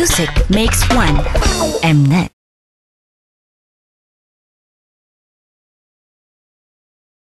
Music makes one. Mnet.